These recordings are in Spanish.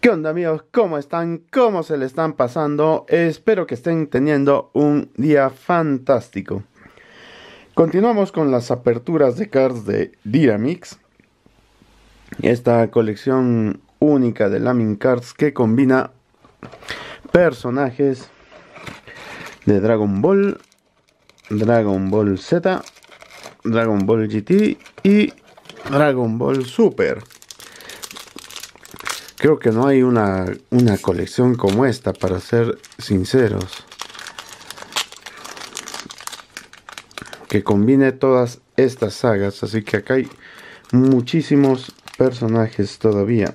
¿Qué onda amigos? ¿Cómo están? ¿Cómo se le están pasando? Espero que estén teniendo un día fantástico. Continuamos con las aperturas de cards de Dyramix. Esta colección única de Lamin Cards que combina personajes de Dragon Ball, Dragon Ball Z, Dragon Ball GT y Dragon Ball Super. Creo que no hay una, una colección como esta, para ser sinceros. Que combine todas estas sagas. Así que acá hay muchísimos personajes todavía.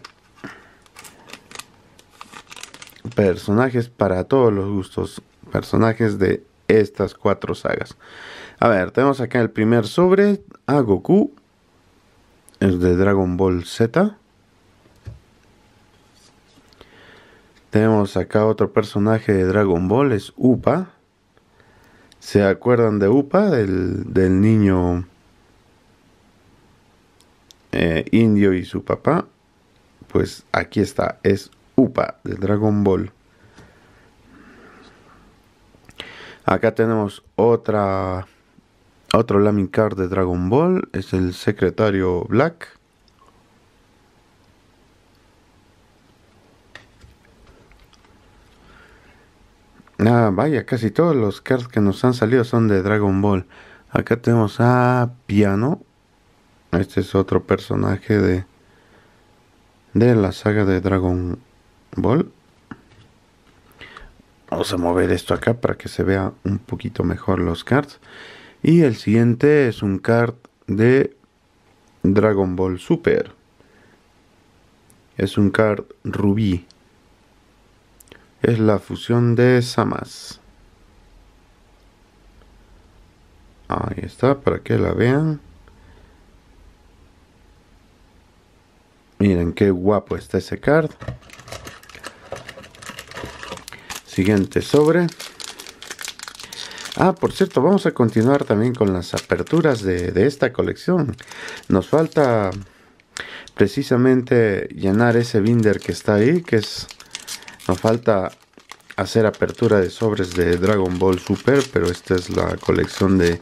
Personajes para todos los gustos. Personajes de estas cuatro sagas. A ver, tenemos acá el primer sobre a Goku. Es de Dragon Ball Z. Tenemos acá otro personaje de Dragon Ball, es Upa. ¿Se acuerdan de Upa? Del, niño eh, indio y su papá. Pues aquí está, es Upa de Dragon Ball. Acá tenemos otra otro Lamin Card de Dragon Ball, es el secretario Black. Ah, vaya, casi todos los cards que nos han salido son de Dragon Ball. Acá tenemos a Piano. Este es otro personaje de de la saga de Dragon Ball. Vamos a mover esto acá para que se vea un poquito mejor los cards. Y el siguiente es un card de Dragon Ball Super. Es un card rubí es la fusión de Samas. Ahí está, para que la vean. Miren qué guapo está ese card. Siguiente sobre. Ah, por cierto, vamos a continuar también con las aperturas de, de esta colección. Nos falta precisamente llenar ese binder que está ahí, que es nos falta hacer apertura de sobres de Dragon Ball Super, pero esta es la colección de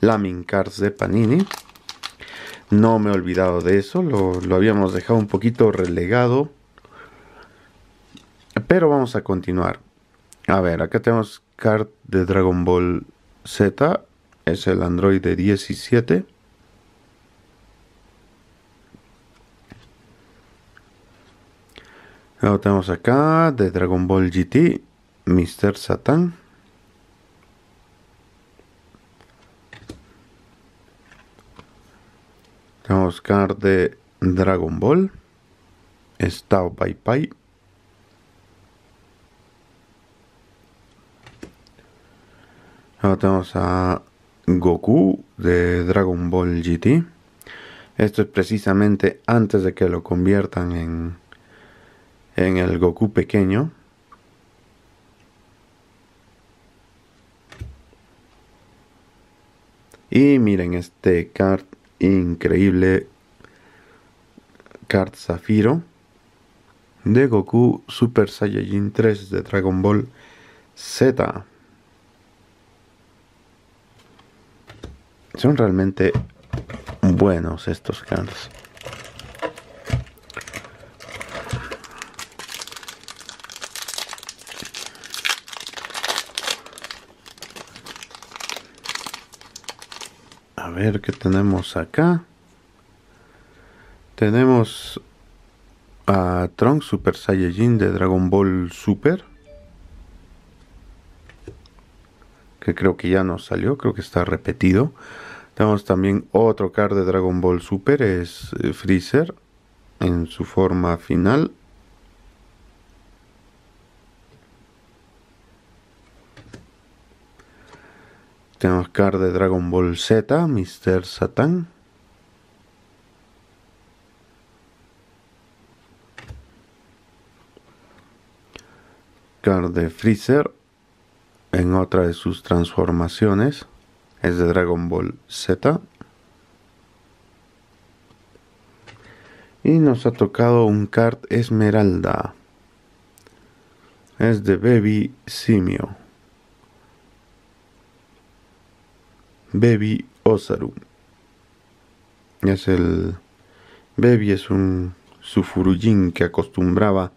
Lamin Cards de Panini. No me he olvidado de eso, lo, habíamos dejado un poquito relegado. Pero vamos a continuar. A ver, acá tenemos card de Dragon Ball Z. Es el Android de 17. Lo tenemos acá de Dragon Ball GT, Mr. Satan. Tenemos card de Dragon Ball, Stao Pai Pai. Ahora tenemos a Goku de Dragon Ball GT. Esto es precisamente antes de que lo conviertan en en el Goku pequeño. Y miren este card increíble. Card Zafiro. De Goku Super Saiyajin 3 de Dragon Ball Z. Son realmente buenos estos cards. Ver qué tenemos acá. Tenemos a Trunks Super Saiyajin de Dragon Ball Super. Que creo que ya no salió, creo que está repetido. Tenemos también otro card de Dragon Ball Super, es eh, Freezer en su forma final. Tenemos card de Dragon Ball Z, Mr. Satan. Card de Freezer en otra de sus transformaciones. Es de Dragon Ball Z. Y nos ha tocado un card Esmeralda Es de Baby Simio. Baby Osaru. Es el... Baby es un sufurujin que acostumbraba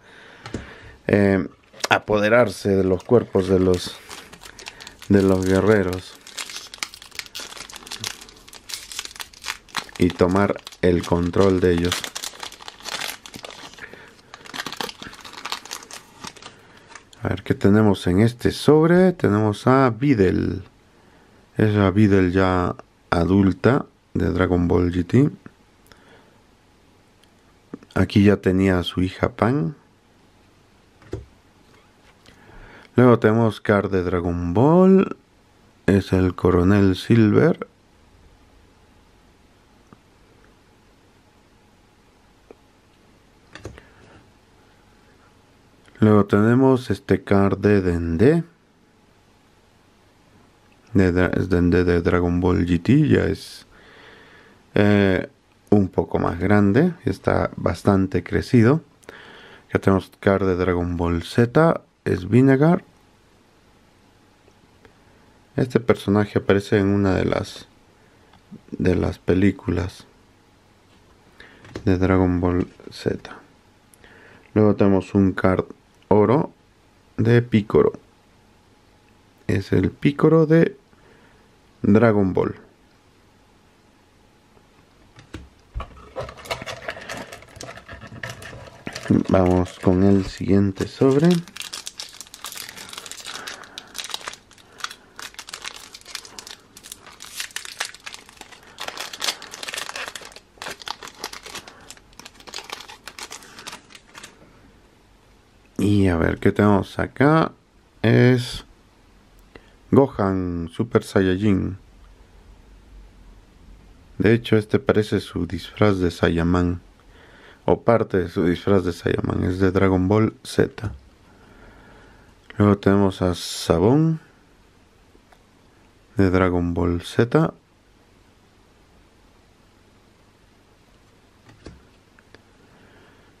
eh, apoderarse de los cuerpos de los de los guerreros y tomar el control de ellos. A ver qué tenemos en este sobre. Tenemos a Videl. Es la Videl ya adulta de Dragon Ball GT. Aquí ya tenía su hija Pan. Luego tenemos card de Dragon Ball. Es el Coronel Silver. Luego tenemos este card de Dende. De, Dende de Dragon Ball GT. Ya es eh, un poco más grande. Está bastante crecido. Ya tenemos card de Dragon Ball Z. Es Vinegar. Este personaje aparece en una de las de las películas de Dragon Ball Z. Luego tenemos un card oro de Picoro. Es el Picoro de Dragon Ball. Vamos con el siguiente sobre. Y a ver, ¿qué tenemos acá? Es Gohan Super Saiyajin. De hecho, este parece su disfraz de Saiyaman. O parte de su disfraz de Saiyaman. Es de Dragon Ball Z. Luego tenemos a Sabón. De Dragon Ball Z.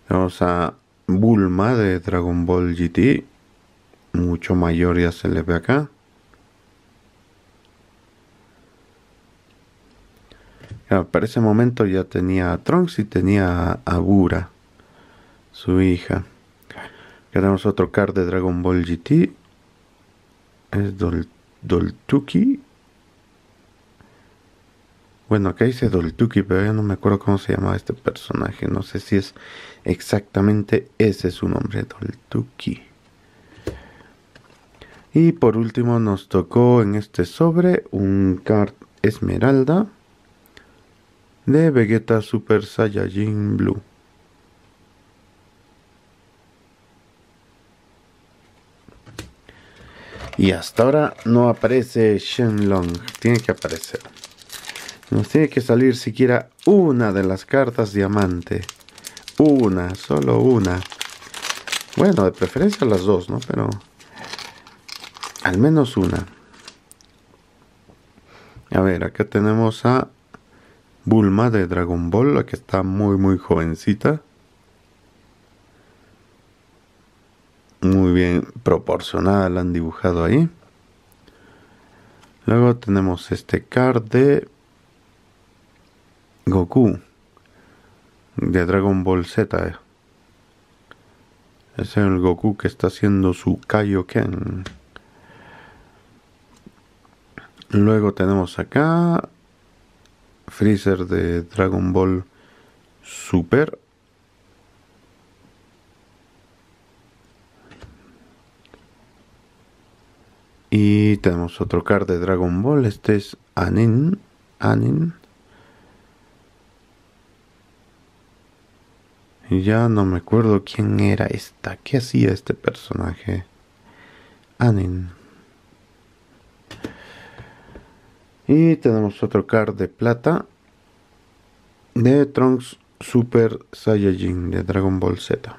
Tenemos a Bulma de Dragon Ball GT. Mucho mayor ya se le ve acá. Para ese momento ya tenía a Trunks y tenía a Bura, su hija. tenemos otro card de Dragon Ball GT. Es Dol Doltuki. Bueno, acá dice Doltuki, pero ya no me acuerdo cómo se llamaba este personaje. No sé si es exactamente ese su nombre, Doltuki. Y por último nos tocó en este sobre un card Esmeralda de Vegeta Super Saiyajin Blue. Y hasta ahora no aparece Shenlong. Tiene que aparecer. Nos tiene que salir siquiera una de las cartas diamante. Una, solo una. Bueno, de preferencia las dos, ¿no? Pero al menos una. A ver, acá tenemos a Bulma de Dragon Ball, la que está muy muy jovencita. Muy bien proporcionada, la han dibujado ahí. Luego tenemos este card de Goku de Dragon Ball Z. Es el Goku que está haciendo su Kaioken. Luego tenemos acá Freezer de Dragon Ball Super. Y tenemos otro card de Dragon Ball. Este es Anin. Anin. Ya no me acuerdo quién era esta. ¿Qué hacía este personaje? Anin. Y tenemos otro card de plata de Trunks Super Saiyajin de Dragon Ball Z.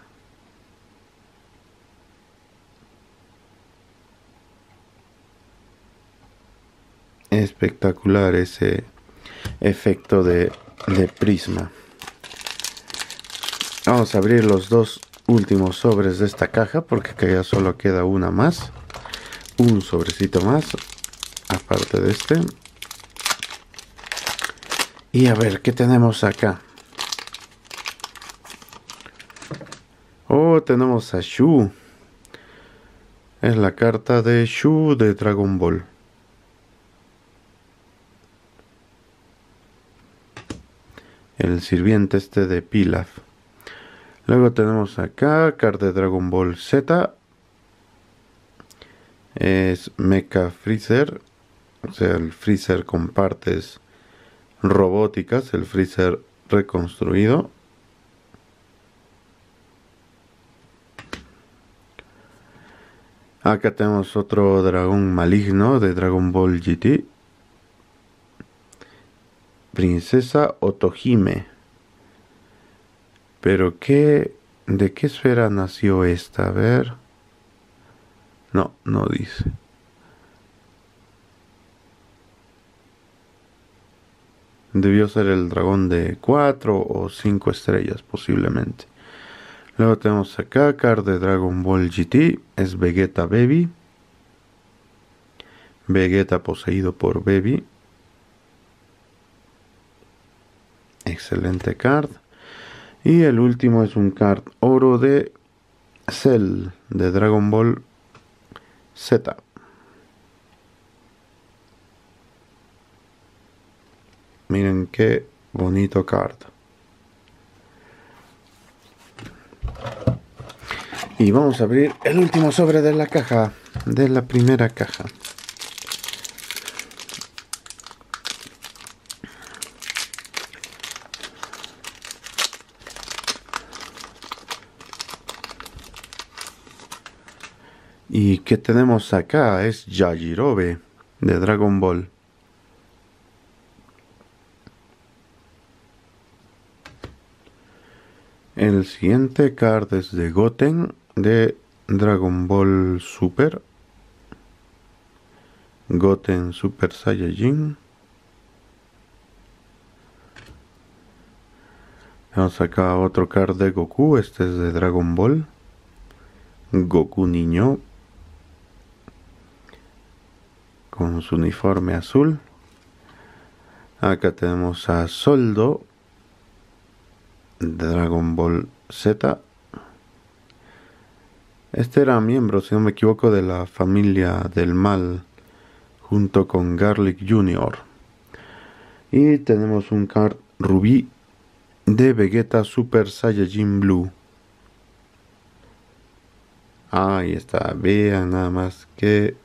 Espectacular ese efecto de, de prisma. Vamos a abrir los dos últimos sobres de esta caja porque ya solo queda una más. Un sobrecito más, aparte de este. Y a ver, ¿qué tenemos acá? Oh, tenemos a Shu. Es la carta de Shu de Dragon Ball. El sirviente este de Pilaf. Luego tenemos acá carta de Dragon Ball Z. Es Mecha Freezer. O sea, el Freezer con partes robóticas. El Freezer reconstruido. Acá tenemos otro dragón maligno de Dragon Ball GT. Princesa Otohime. Pero qué... ¿De qué esfera nació esta? A ver. No, no dice. Debió ser el dragón de 4 o 5 estrellas posiblemente. Luego tenemos acá card de Dragon Ball GT, es Vegeta Baby. Vegeta poseído por Baby. Excelente card. Y el último es un card oro de Cell de Dragon Ball Z. Miren qué bonito card. Y vamos a abrir el último sobre de la caja, de la primera caja. Y que tenemos acá es Yajirobe de Dragon Ball. El siguiente card es de Goten de Dragon Ball Super. Goten Super Saiyajin. Tenemos acá otro card de Goku. Este es de Dragon Ball. Goku niño. Con su uniforme azul. Acá tenemos a Soldo. Dragon Ball Z. Este era miembro, si no me equivoco, de la familia del mal junto con Garlic Jr. Y tenemos un card rubí de Vegeta Super Saiyajin Blue. Ahí está, vean nada más que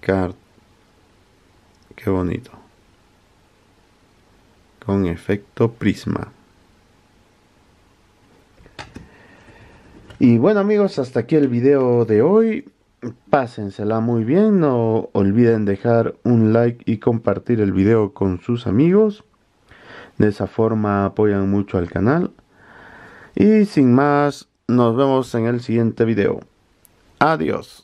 card. Qué bonito. Con efecto prisma. Y bueno amigos, hasta aquí el video de hoy. Pásensela muy bien, no olviden dejar un like y compartir el video con sus amigos. De esa forma apoyan mucho al canal. Y sin más, nos vemos en el siguiente video. Adiós.